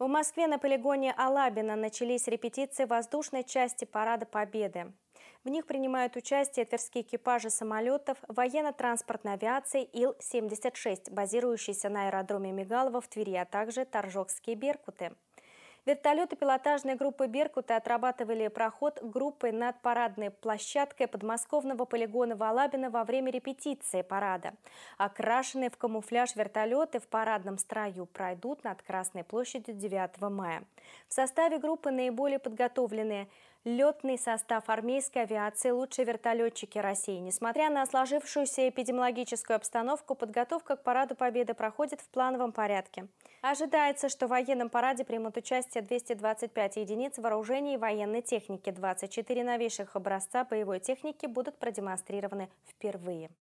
В Москве на полигоне Алабина начались репетиции воздушной части Парада Победы. В них принимают участие тверские экипажи самолетов военно-транспортной авиации Ил-76, базирующиеся на аэродроме Мигалова в Твери, а также Торжокские «Беркуты». Вертолеты пилотажной группы «Беркуты» отрабатывали проход группы над парадной площадкой подмосковного полигона Валабина во время репетиции парада. Окрашенные в камуфляж вертолеты в парадном строю пройдут над Красной площадью 9 мая. В составе группы наиболее подготовленные летный состав армейской авиации, лучшие вертолетчики России. Несмотря на сложившуюся эпидемиологическую обстановку, подготовка к Параду Победы проходит в плановом порядке. Ожидается, что в военном параде примут участие 225 единиц вооружений и военной техники. 24 новейших образца боевой техники будут продемонстрированы впервые.